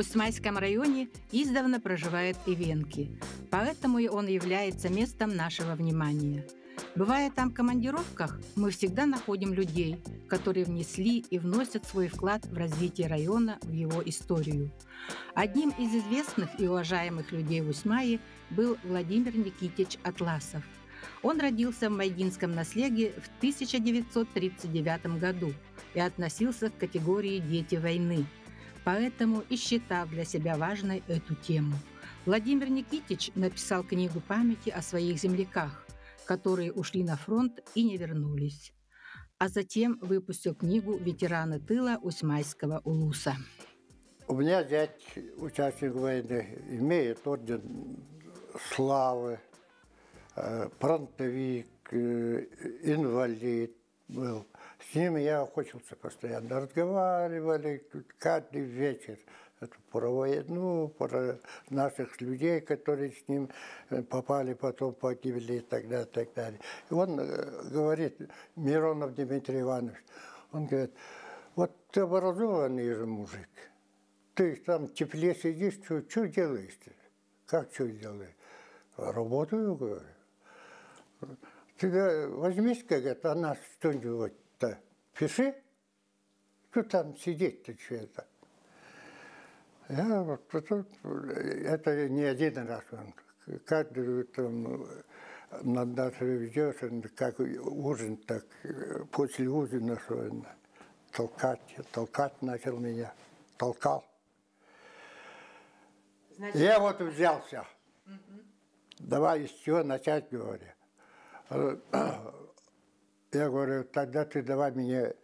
Усмайском районе издавна проживают ивенки, поэтому он является местом нашего внимания. Бывая там в командировках, мы всегда находим людей, которые внесли и вносят свой вклад в развитие района, в его историю. Одним из известных и уважаемых людей в Усмае был Владимир Никитич Атласов. Он родился в Майдинском наследии в 1939 году и относился к категории «дети войны», поэтому и считал для себя важной эту тему. Владимир Никитич написал книгу памяти о своих земляках, которые ушли на фронт и не вернулись. А затем выпустил книгу «Ветераны тыла Усмайского улуса». У меня дядь, участник войны, имеет орден славы, э, фронтовик, э, инвалид был. С ним я охотился постоянно. Разговаривали каждый вечер. Это про войну, про наших людей, которые с ним э, попали, потом погибли и так далее, и так далее. И он э, говорит, Миронов Дмитрий Иванович, он говорит, вот ты образованный же мужик, ты там в тепле сидишь, что, делаешь ты? Как что делаешь? Работаю, говорю. Ты возьмись, говорит, а нас что-нибудь-то пиши, что там сидеть-то что это. Я вот тут, это не один раз он. Каждый там на нас ведешь, как ужин, так после ужина, он толкать, толкать начал меня, толкал. Значит, я вот взялся. Угу. Давай с чего начать, говорю. Я говорю, тогда ты давай мне,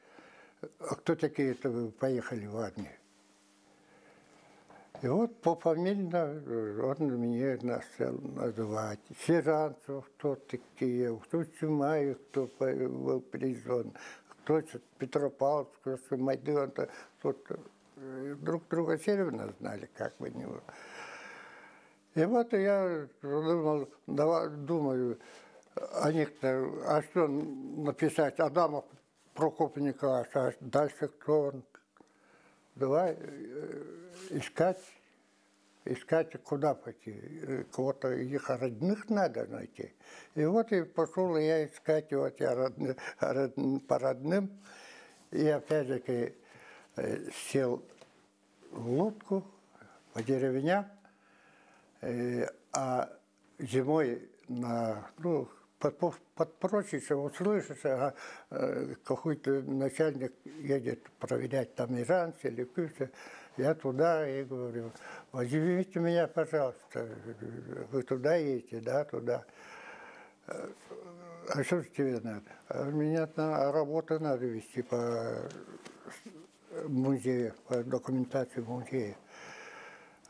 а кто такие это поехали в армию? И вот пофамильно он меня начал называть. Сержантов, кто такие, кто Чумаев, кто был призван, кто Петропавловск, кто Майдан, тут друг друга серьезно знали, как бы него. И вот я думал, давай, думаю, о них-то, а что написать, Адамов Прокоп Николаевич, а дальше кто он? Давай искать, искать, куда пойти. Кого-то их родных надо найти. И вот и пошел я искать вот я родны, род, по родным. И опять-таки э, сел в лодку по деревням, э, а зимой на, ну, под, под прочее, услышишь, а, э, какой-то начальник едет проверять там иранцы или кюсы, я туда и говорю, возьмите меня, пожалуйста, вы туда едете, да, туда. А что тебе надо? А меня на работу надо вести по музею, по документации музея.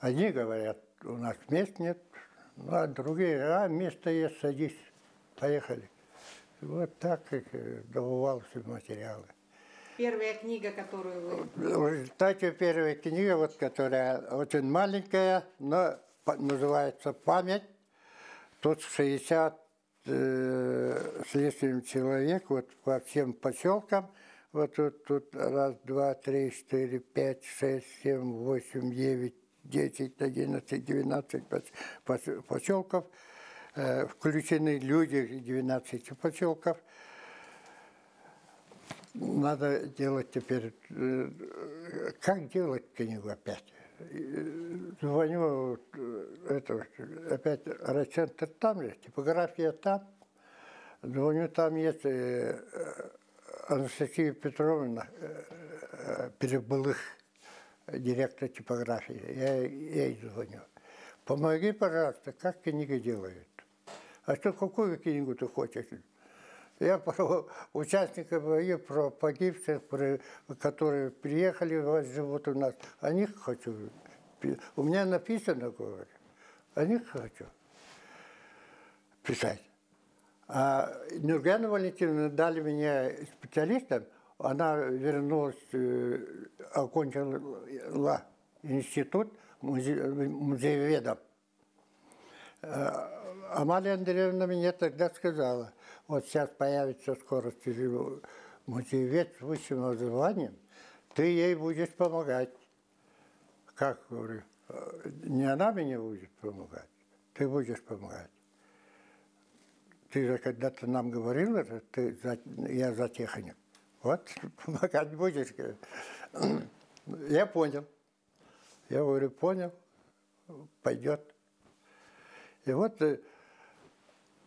Одни говорят, у нас мест нет, ну, а другие, а место есть, садись, поехали. Вот так как добывался материалы. Первая книга, которую вы... В результате первая книга, вот, которая очень маленькая, но называется «Память». Тут 60 э, с лишним человек, вот по всем поселкам. Вот тут, тут раз, два, три, четыре, пять, шесть, семь, восемь, девять, десять, одиннадцать, двенадцать поселков. Э, включены люди 12 поселков надо делать теперь, э, как делать книгу опять? Звоню, э, это, опять райцентр там же, типография там. Звоню, там есть Анастасия Петровна Перебылых, директор типографии. Я ей звоню. Помоги, пожалуйста, как книги делают? А что, какую книгу ты хочешь? Я про участников боев, про погибших, про, которые приехали, живут у нас. О них хочу. У меня написано, говорю. О них хочу писать. А Нургена Валентиновна дали мне специалистом, она вернулась, э, окончила институт музееведом. Э, Амалия Андреевна мне тогда сказала, вот сейчас появится скоро музеевед с высшим образованием, ты ей будешь помогать. как говорю, не она мне будет помогать, ты будешь помогать. Ты же когда-то нам говорил это, ты за, я за техник. Вот помогать будешь. Я понял. Я говорю, понял, пойдет. И вот э,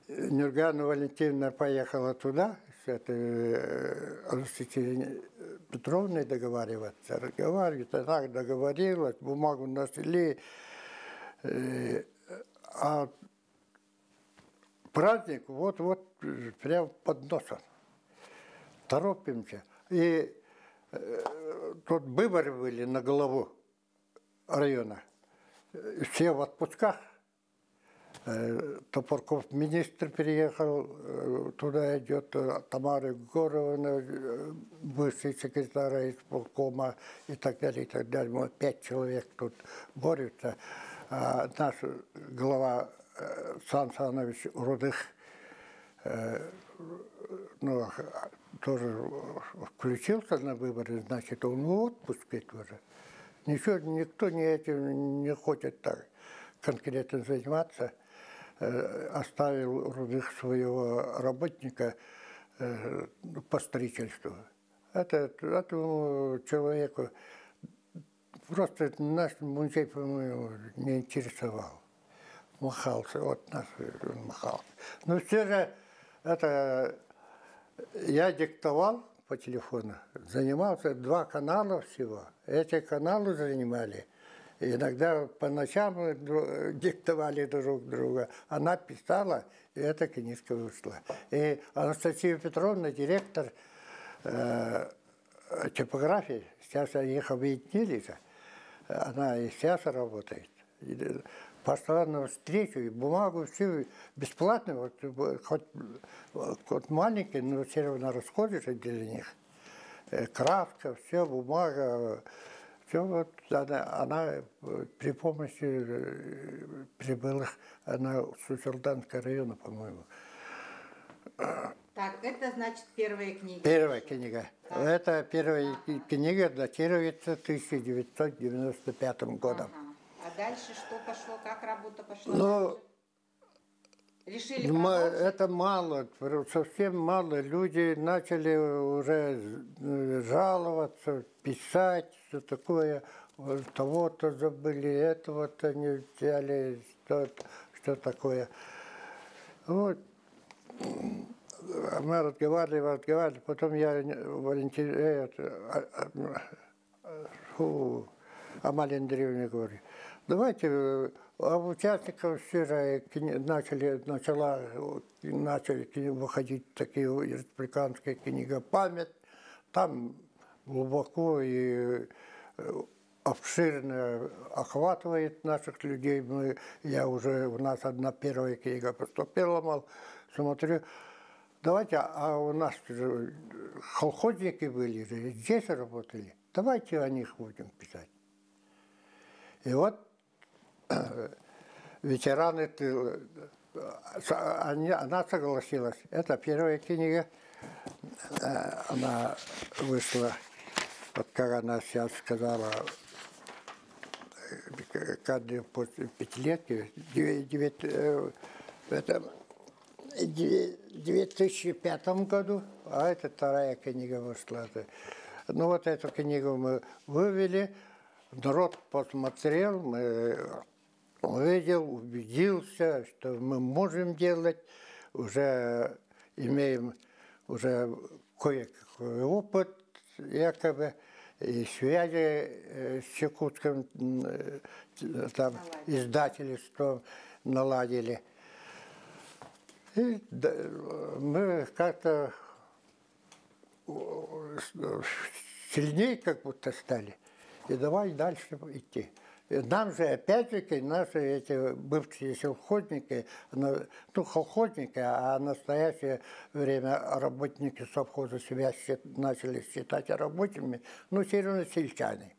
Нюргана Валентиновна поехала туда, с этой Анастасией Петровной договариваться. Разговаривать, она договорилась, бумагу нашли. Э, а праздник вот-вот прямо под носом. Торопимся. И э, тут выборы были на голову района. Все в отпусках. Э, Топорков министр переехал, э, туда идет э, Тамара Егоровна, бывший секретарь исполкома и так далее, и так далее. Мы пять человек тут борются. А наш глава Сан Санович Рудых ну, тоже включился на выборы, значит, он в отпуске тоже. Ничего, никто не этим не хочет так конкретно заниматься. Э, оставил Рудых своего работника э, по строительству. Это, этому человеку просто наш музей, по-моему, не интересовал. Махался, вот наш он махался. Но все же это я диктовал по телефону, занимался два канала всего. Эти каналы занимали – Иногда по ночам диктовали друг друга. Она писала, и эта книжка вышла. И Анастасия Петровна, директор э, типографии, сейчас их объединили же. Она и сейчас работает. Пошла на встречу, и бумагу всю бесплатно, вот, хоть, хоть маленький, но все равно расходишь для них. Э, краска, все, бумага, все вот она, она при помощи э, прибылых, она с Усерданского района, по-моему. Так, это значит первая книга. Первая книга. Так. Это первая так. книга датируется 1995 годом. Ага. А дальше что пошло, как работа пошла? Ну, дальше? Решили Это мало, совсем мало. Люди начали уже э, жаловаться, писать, что такое. Того-то забыли, этого-то не взяли, что, что такое. Вот. Мы разговаривали, разговаривали, потом я Валентин, э, это, а, а, фу, Амалия Андреевна говорю, давайте э, а участников все начали, начала, начали выходить такие республиканские книга «Память». Там глубоко и э, обширно охватывает наших людей. Мы, я уже, у нас одна первая книга поступила, мол, смотрю, давайте, а у нас же колхозники были же, здесь работали, давайте о них будем писать. И вот ветераны, они, она согласилась. Это первая книга, э, она вышла, вот как она сейчас сказала, э, каждый после пятилетки, э, в этом 2005 году, а это вторая книга вышла. Ну вот эту книгу мы вывели, народ посмотрел, мы увидел, убедился, что мы можем делать, уже имеем уже кое-какой опыт, якобы, и связи с э, там, издательством наладили. И мы как-то сильнее как будто стали. И давай дальше идти. Нам же, опять-таки, наши эти бывшие сельхозники, ну, колхозники, а в настоящее время работники совхоза себя начали считать рабочими, ну, все равно сельчане.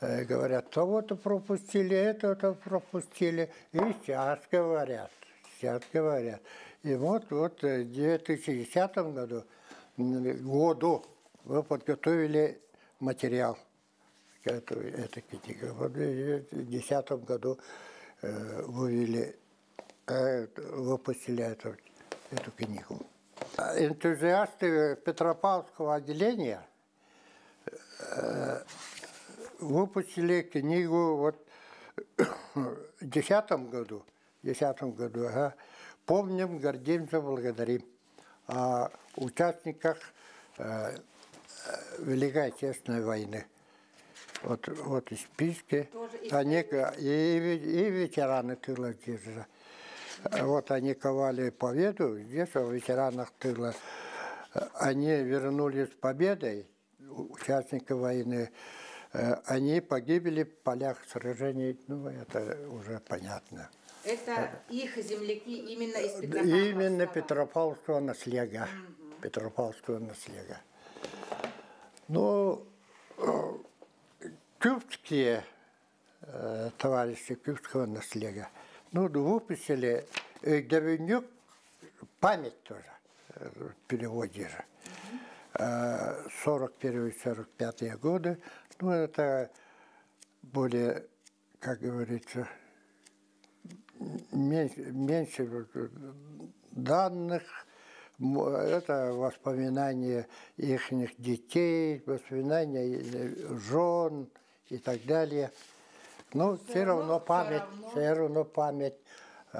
Э, говорят, того-то пропустили, это-то пропустили. И сейчас говорят, сейчас говорят. И вот, вот в 2010 году, году мы подготовили материал эту, эту книгу. Вот в 2010 году э, вывели, э, выпустили эту, эту книгу. Энтузиасты Петропавловского отделения э, выпустили книгу вот в 2010 году, в 2010 году, ага, «Помним, гордимся, благодарим» о участниках э, Великой Отечественной войны. Вот, вот и списки. Они, и, и ветераны тыла здесь же. Вот они ковали победу, здесь о ветеранах тыла. Они вернулись с победой, участники войны. Они погибли в полях сражений, ну это уже понятно. Это их земляки именно из Петропавловского? Именно Петропавловского наслега. Угу. Петропавловского наслега. Ну, кюбские э, товарищи кюбского наслега, ну, выпустили э, память тоже, э, в переводе же. 41-45 годы, ну, это более, как говорится, меньше, меньше данных, это воспоминания их детей, воспоминания жен и так далее. Но все, все равно, равно память, все равно, все равно память э,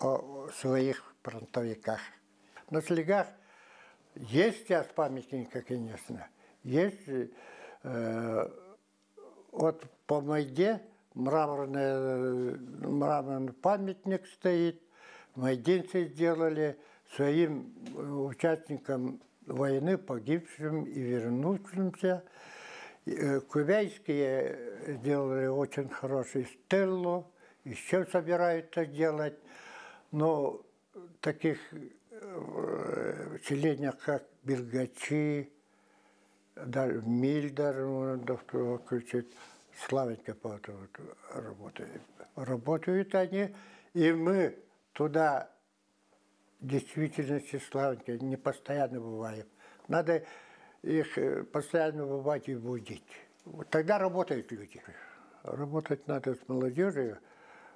о своих фронтовиках. На слегах есть сейчас памятники, конечно. Есть э, вот по Майде мраморный, мраморный памятник стоит, майдинцы сделали своим участникам войны, погибшим и вернувшимся. Э, кубейские сделали очень хороший стеллу, еще собираются делать, но таких э, селениях, как Бергачи, даже Мильдар, можно включить, славенько вот, работают. Работают они, и мы туда действительности славенько, не постоянно бываем. Надо их э, постоянно бывать и будить. Вот тогда работают люди. Работать надо с молодежью,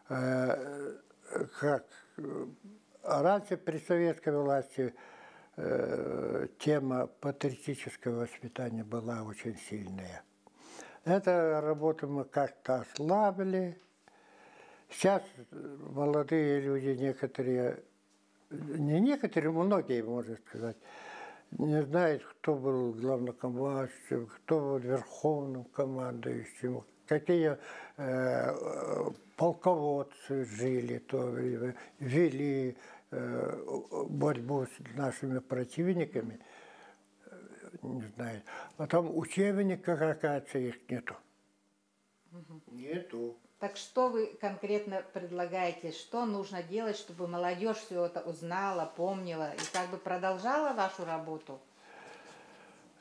э, как э, раньше при советской власти тема патриотического воспитания была очень сильная. Эту работу мы как-то ослабили. Сейчас молодые люди некоторые, не некоторые, многие, можно сказать, не знают, кто был главнокомандующим, кто был верховным командующим, какие э, полководцы жили в то время, вели э, борьбу с нашими противниками – не знаю. Потом учебника, оказывается, их нету. Угу. Нету. Так что вы конкретно предлагаете? Что нужно делать, чтобы молодежь все это узнала, помнила и как бы продолжала вашу работу?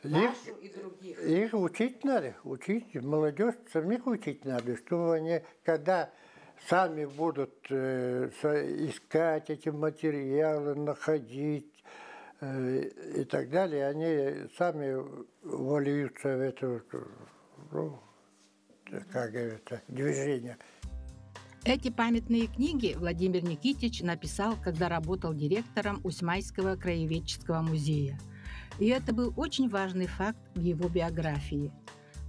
Вашу их, и других. Их учить надо, учить. Молодежь самих учить надо, чтобы они, когда сами будут э, искать эти материалы, находить, Э, и так далее, они сами вольются в это, ну, как говорится, движение. Эти памятные книги Владимир Никитич написал, когда работал директором Усьмайского краеведческого музея. И это был очень важный факт в его биографии.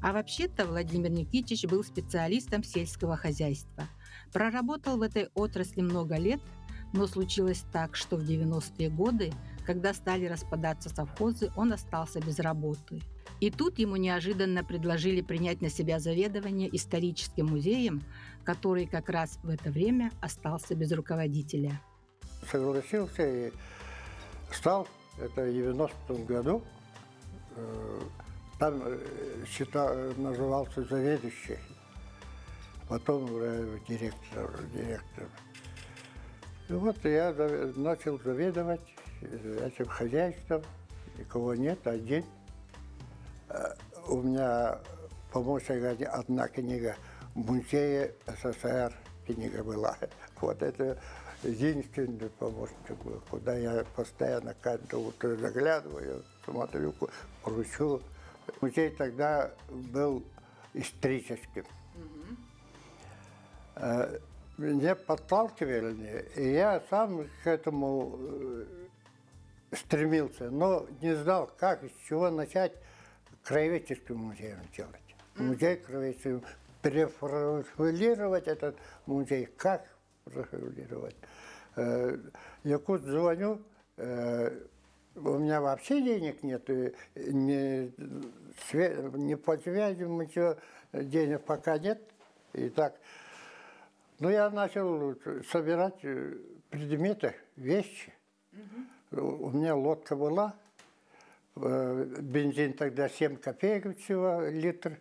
А вообще-то Владимир Никитич был специалистом сельского хозяйства. Проработал в этой отрасли много лет, но случилось так, что в 90-е годы когда стали распадаться совхозы, он остался без работы. И тут ему неожиданно предложили принять на себя заведование историческим музеем, который как раз в это время остался без руководителя. Согласился и стал, это в 90-м году, э, там э, считал, назывался заведующий, потом директор, директор. И вот я начал заведовать этим хозяйством, никого нет, один. Э, у меня помощник одна книга в музее СССР книга была. Вот это единственный помощник был, куда я постоянно каждое утро заглядываю, смотрю, кручу. Музей тогда был историческим. Э, Меня подталкивали, и я сам к этому э, стремился, но не знал, как, с чего начать краеведческим музеем делать. Музей краеведческим, переформулировать этот музей, как проформулировать. Э, Якут звоню, э, у меня вообще денег нет, не, не по связи, ничего, денег пока нет. И так, ну, я начал собирать предметы, вещи. У меня лодка была, бензин тогда 7 копеек всего литр.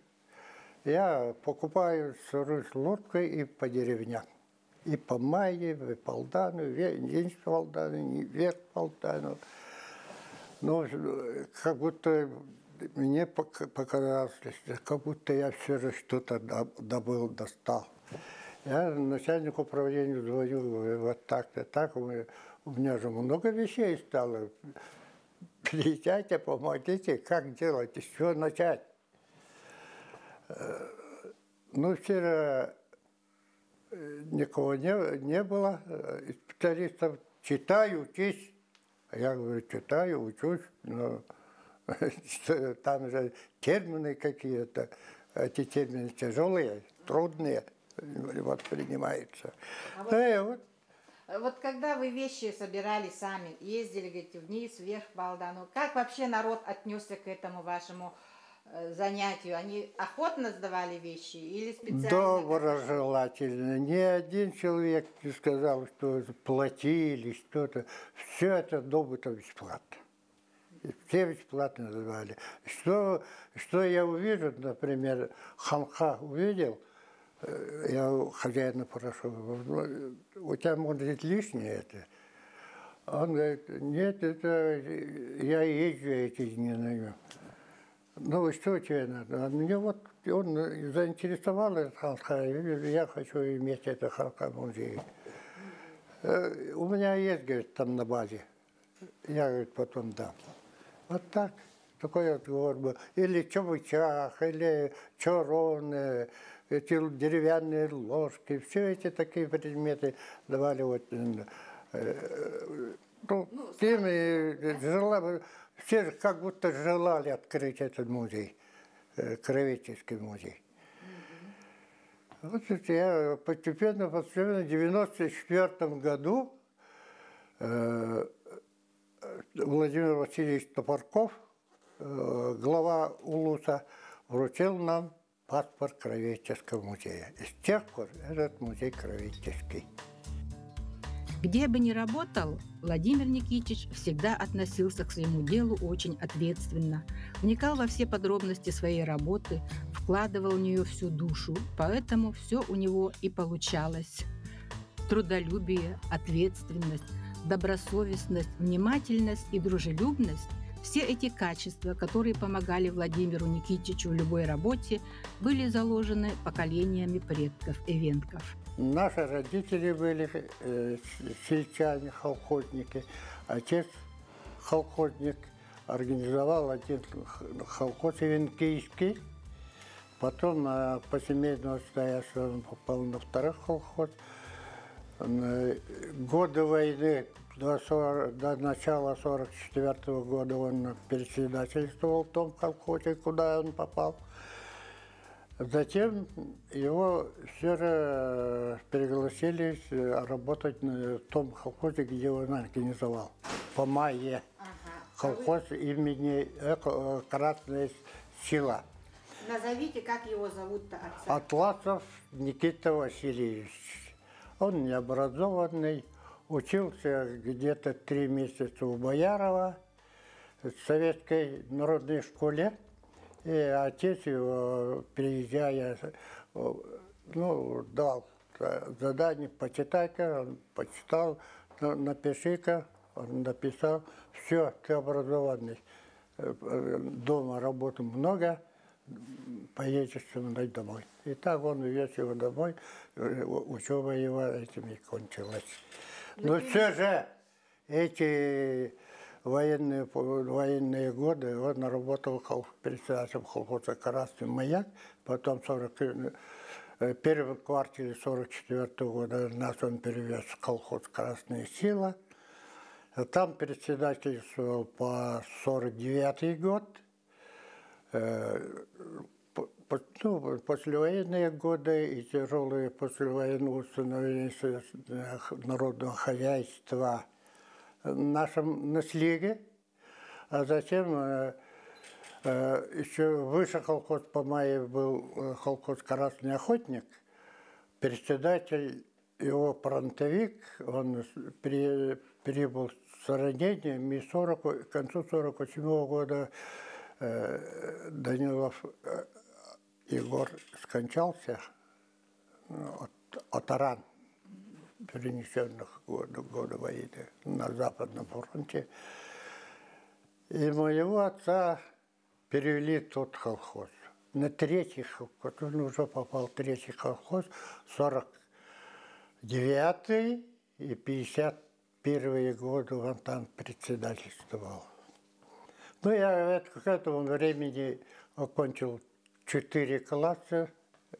Я покупаю, сажусь лодкой и по деревням. И по Майе, и по Алдану, ве- низ по Алдану, и вверх по Алдану. Ну, э, как будто мне пок- показалось, как будто я все же что-то доб- добыл, достал. Я начальнику управления звоню, э, вот так-то, так, у меня же много вещей стало. Приезжайте, помогите, как делать, с чего начать. Э, Ну, вчера э, никого не, не было, э, специалистов. Читай, учись. А Я говорю, читаю, учусь, но там же термины какие-то, эти термины тяжелые, трудные воспринимаются. Да, и вот Вот когда вы вещи собирали сами, ездили, говорите, вниз, вверх по Алдану, как вообще народ отнесся к этому вашему э, занятию? Они охотно сдавали вещи или специально? Доброжелательно. Ни один человек не сказал, что платили что-то. Все это добыто бесплатно. Все бесплатно давали. Что, что я увижу, например, хамха увидел, я у хозяина прошу, «Ну, у тебя может быть лишнее это. Он говорит, нет, это я езжу эти дни на нем. Ну, что тебе надо? А мне вот он заинтересовал этот халка, я хочу иметь это халка в. Э, У меня есть, говорит, там на базе. Я, говорит, потом дам. Вот так. Такой разговор был. Или чавычах, или чороны, эти деревянные ложки. Все эти такие предметы давали вот э, э, ну, тем и жела- все как будто желали открыть этот музей, э, краеведческий музей. Вот это я постепенно, постепенно, в 94 году э, Владимир Васильевич Топорков, э, глава УЛУСа, вручил нам паспорт краеведческого музея. И с тех пор этот музей краеведческий. Где бы ни работал, Владимир Никитич всегда относился к своему делу очень ответственно, вникал во все подробности своей работы, вкладывал в нее всю душу, поэтому все у него и получалось. Трудолюбие, ответственность, добросовестность, внимательность и дружелюбность – все эти качества, которые помогали Владимиру Никитичу в любой работе, были заложены поколениями предков Эвенков. Наши родители были э, сельчане, колхозники. Отец колхозник организовал один х- колхоз Ивенкийский. Потом э, по семейному обстоятельству он попал на второй колхоз. Э, Годы войны до, 40 до начала 44 года он председательствовал в том колхозе, куда он попал. Затем его все же пригласили работать на том колхозе, где он организовал. По мае. Ага. Колхоз имени э, Красная Сила. Назовите, как его зовут-то отца. Атласов Никита Васильевич. Он необразованный, учился где-то три месяца у Боярова в советской народной школе. И отец его, приезжая, э, ну, дал э, задание почитай-ка, он почитал, «На- напиши-ка, он написал, все, ты образованный, э, дома работы много, поедешь со мной домой. И так он увез его домой, э, учеба его этим и кончилась. Но все же эти военные, военные годы он работал председателем колхоза «Красный маяк», потом 40, э, первый квартале 44 -го года нас он перевез в колхоз «Красная сила». Там председательствовал по 49 год. Э, ну, послевоенные годы и тяжелые послевоенные установления народного хозяйства в нашем наследии. А затем э, э, еще выше колхоз по мае был колхоз «Красный охотник», председатель его фронтовик, он при, прибыл с ранением, и 40, к концу 48 -го года Данилов Егор скончался ну, от, от ран, перенесенных года, года войны на Западном фронте. И моего отца перевели в тот колхоз. На третий колхоз, он уже попал в третий колхоз, 49 и 51 годы он там председательствовал. Ну, я к этому времени окончил четыре класса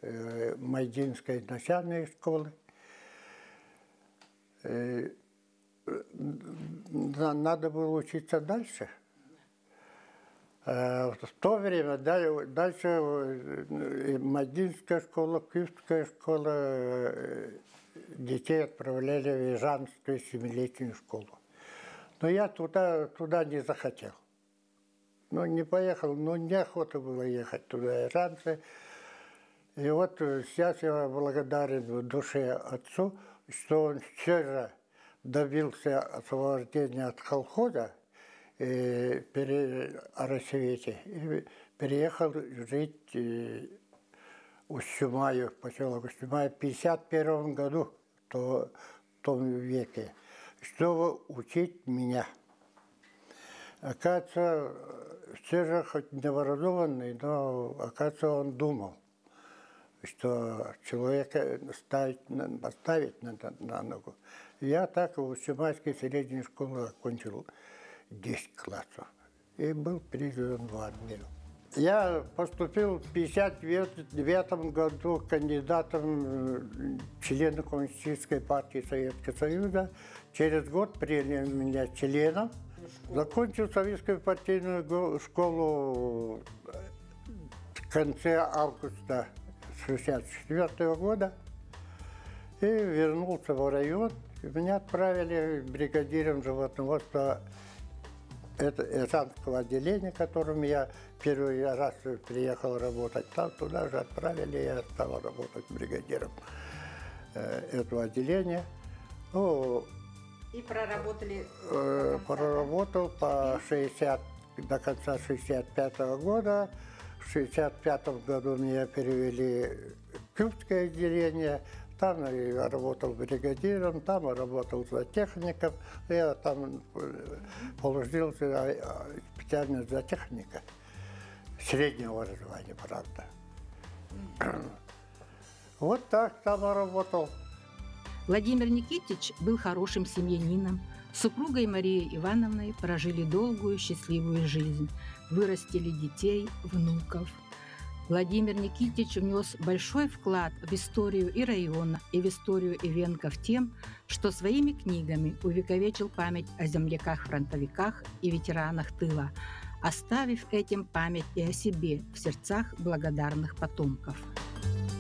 э, Майдинской начальной школы. Э, надо было учиться дальше. Э, в то время дальше э, Майдинская школа, Киевская школа, э, детей отправляли в Ижанскую семилетнюю школу. Но я туда, туда не захотел. Ну, не поехал, ну, неохота было ехать туда раньше. И вот сейчас я благодарен душе отцу, что он же добился освобождения от колхоза и пере, о рассвете, и переехал жить в Устюмаю, поселок Устюмаю, в 51 году, то, в том веке, чтобы учить меня. Оказывается, все же хоть необразованный, но, оказывается, он думал, что человека ставить, поставить надо на ногу. Я так в Симайской средней школе окончил 10 классов и был призван в армию. Я поступил в 1959 году кандидатом члена Коммунистической партии Советского Союза. Через год приняли меня членом – Закончил советскую партийную школу в конце августа 1964 года и вернулся в район. Меня отправили бригадиром животноводства Эжанского отделения, которым я первый раз приехал работать. Там туда же отправили, я стал работать бригадиром э, этого отделения. Ну, и проработали? Э, проработал по 60, до конца 65 -го года. В 65 году меня перевели в Кюбское отделение. Там я работал бригадиром, там я работал за техником. Я там э, получил специальность за техника. Среднего образования, правда. Вот так там работал. Владимир Никитич был хорошим семьянином. С супругой Марией Ивановной прожили долгую счастливую жизнь, вырастили детей, внуков. Владимир Никитич внес большой вклад в историю и района, и в историю Ивенков тем, что своими книгами увековечил память о земляках-фронтовиках и ветеранах тыла, оставив этим память и о себе в сердцах благодарных потомков –